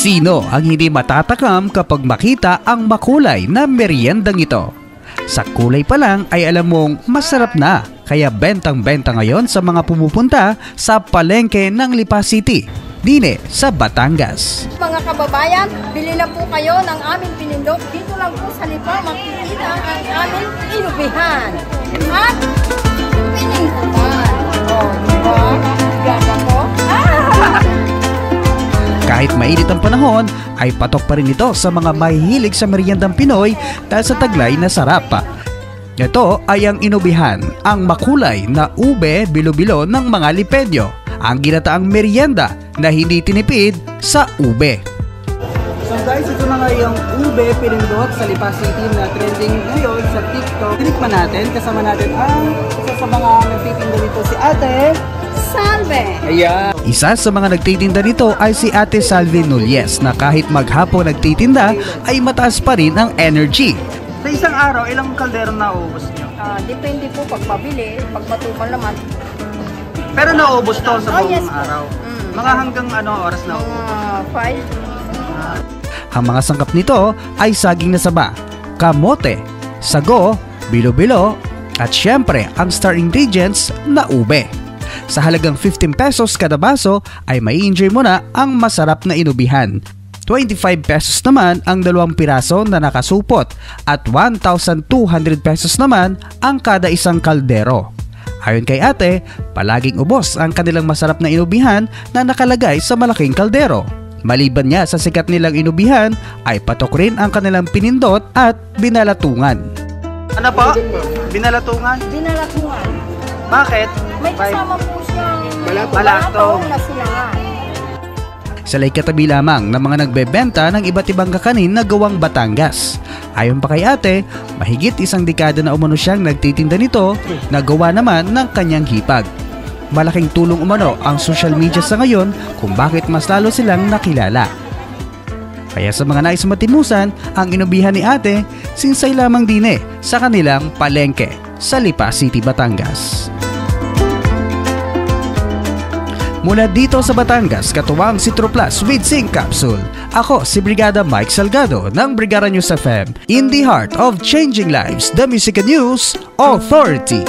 Sino ang hindi matatakam kapag makita ang makulay na meriendang ito? Sa kulay pa lang ay alam mong masarap na kaya bentang-benta ngayon sa mga pumupunta sa palengke ng Lipa City, dine sa Batangas. Mga kababayan, bili na po kayo ng aming pinindot. Dito lang po sa Lipa, makikita ang aming inubihan. At Kahit mainit ang panahon, ay patok pa rin ito sa mga mahihilig sa meriendang Pinoy dahil sa taglay na sarap. Ito ay ang inubihan, ang makulay na ube bilo-bilo ng mga lipedyo, ang ginataang merienda na hindi tinipid sa ube. So guys, ito na nga yung ube pinindot sa Lipa City na trending ngayon sa TikTok. Tinikman natin, kasama natin ang isa sa mga nagtitinda dito si ate. Salve! Ayan. Isa sa mga nagtitinda nito ay si Ate Salvi Nulles na kahit maghapon nagtitinda ay mataas pa rin ang energy. Sa isang araw, ilang kaldero na ubos nyo? Ah, depende po pag mabili, pag matumal naman, Pero naubos to sa Oh, buong yes po. araw. Mm. Mga hanggang ano oras na ubos? mga 5. Ang mga sangkap nito ay saging na saba, kamote, sago, bilo-bilo, at syempre ang star ingredients na ube. Sa halagang 15 pesos kada baso ay may enjoy mo na ang masarap na inubihan. 25 pesos naman ang dalawang piraso na nakasupot at 1,200 pesos naman ang kada isang kaldero. Ayon kay ate, palaging ubos ang kanilang masarap na inubihan na nakalagay sa malaking kaldero. Maliban niya sa sikat nilang inubihan, ay patok rin ang kanilang pinindot at binalatungan. Ano po? Binalatungan? Dinalatungan. Bakit? May kasama po siyang Balatong. na silangan. Sila ay katabi lamang ng mga nagbebenta ng iba't ibang kakanin na gawang Batangas. Ayon pa kay ate, mahigit isang dekada na umano siyang nagtitinda nito na gawa naman ng kanyang hipag. Malaking tulong umano ang social media sa ngayon kung bakit mas lalo silang nakilala. Kaya sa mga nais matimusan, ang inubihan ni ate, sinsay lamang din eh sa kanilang palengke sa Lipa City, Batangas. Mula dito sa Batangas, katuwang Citro Plus with Zinc Capsule. Ako si Brigada Mike Salgado ng Brigada News FM in the heart of changing lives, the Music News Authority.